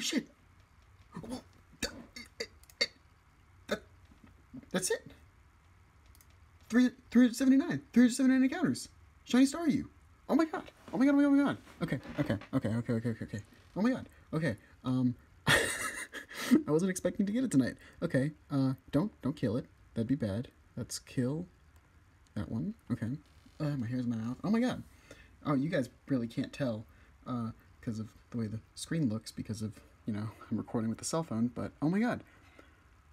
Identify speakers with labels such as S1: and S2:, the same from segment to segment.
S1: Holy shit! That's it. Three, 379. 379 encounters. Shiny Staryu. Oh my god. Oh my god, oh my god, oh my god. Okay, okay, okay, okay, okay, okay, okay. Oh my god. Okay, um... I wasn't expecting to get it tonight. Okay, uh, don't, don't kill it. That'd be bad. Let's kill that one. Okay. Uh, my hair's in my mouth. Oh my god. Oh, you guys really can't tell, uh, because of the way the screen looks, because of, you know, I'm recording with the cell phone, but oh my god.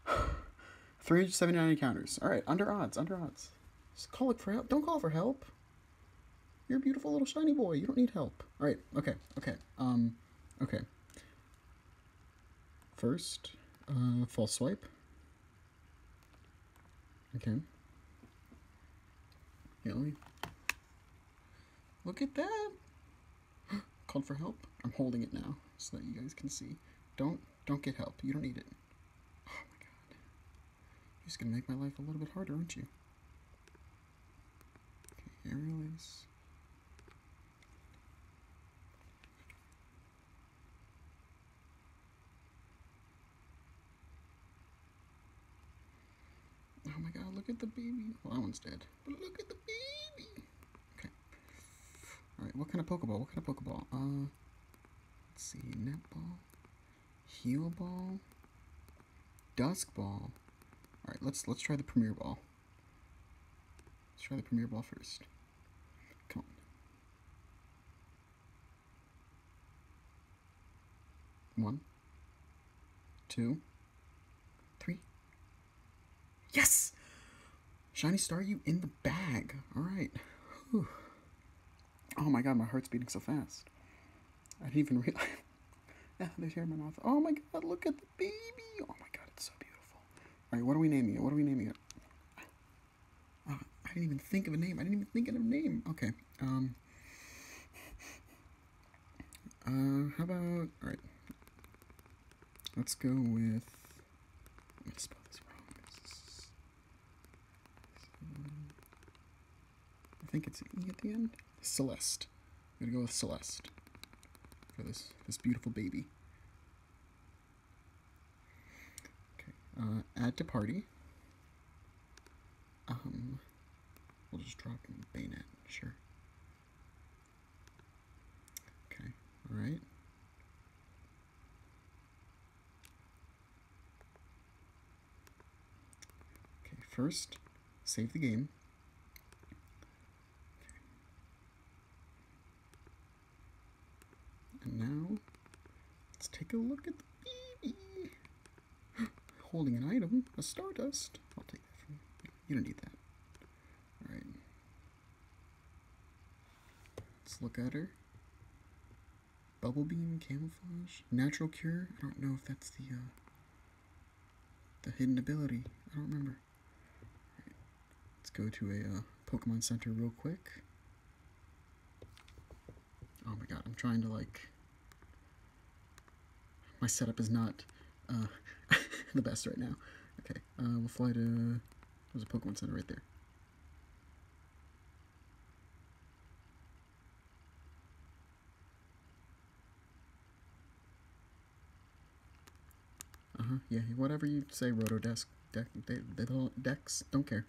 S1: 379 encounters. Alright, under odds, under odds. Just call it for help. Don't call for help. You're a beautiful little shiny boy. You don't need help. Alright, okay, okay. Um, okay. First, uh, false swipe. Okay. Yeah, let me... Look at that! Called for help? I'm holding it now so that you guys can see. Don't, don't get help. You don't need it. Oh my god. You're just gonna make my life a little bit harder, aren't you? Okay, aerial ace. Oh my god, look at the baby. Well, that one's dead. But look at the baby. Okay. Alright, what kind of Pokeball? What kind of Pokeball? Uh, let's see. Netball. Heal Ball. Dusk Ball. Alright, let's let's try the Premier Ball. Let's try the Premier Ball first. Come on. One. Two. Yes! Shiny Staryu in the bag. Alright. Oh my god, my heart's beating so fast. I didn't even realize. yeah, there's hair in my mouth. Oh my god, look at the baby. Oh my god, it's so beautiful. Alright, what are we naming it? What are we naming it? Uh, I didn't even think of a name. I didn't even think of a name. Okay. Um. Uh, how about. Alright. Let's go with. Let spell this wrong. I think it's E at the end. Celeste. I'm gonna go with Celeste for this this beautiful baby. Okay. Uh, add to party. Um, we'll just drop in Bayonet. Sure. Okay. All right. Okay. First, save the game. And now, let's take a look at the baby. Holding an item, a Stardust. I'll take that from you. You don't need that. Alright. Let's look at her. Bubble Beam, Camouflage, Natural Cure. I don't know if that's the, uh, the hidden ability. I don't remember. Right. Let's go to a uh, Pokemon Center real quick. Oh my god, I'm trying to like my setup is not uh, the best right now. Okay, uh, we'll fly to, there's a Pokemon Center right there. Uh-huh, yeah, whatever you say, Rotodesk, deck, they, they don't, decks, don't care.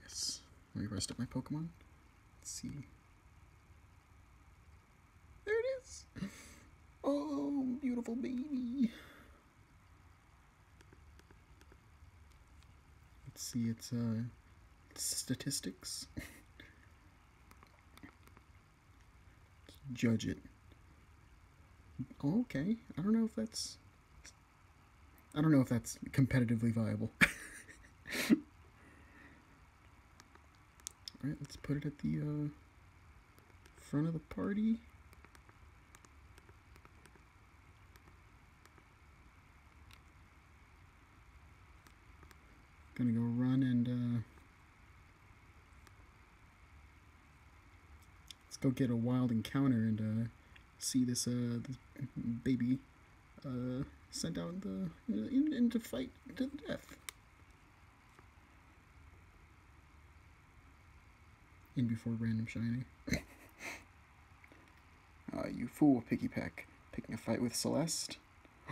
S1: Yes, let me rest up my Pokemon. Let's see. Oh, beautiful baby. Let's see its uh, statistics. judge it. okay, I don't know if that's. I don't know if that's competitively viable. Alright, let's put it at the uh, front of the party. Gonna go run and uh, let's go get a wild encounter and uh, see this uh this baby uh sent out the in, into fight to the death. In before random shiny. Uh, you fool, Pikipek. Picking a fight with Celeste.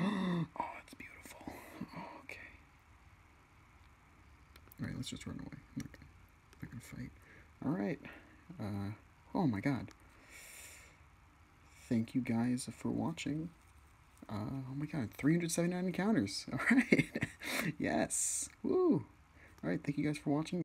S1: oh, it's beautiful. Oh, okay. Alright, let's just run away. I'm not gonna, fight. Alright. Uh, oh my god. Thank you guys for watching. Uh, oh my god, 379 encounters. Alright. yes. Woo. Alright, thank you guys for watching.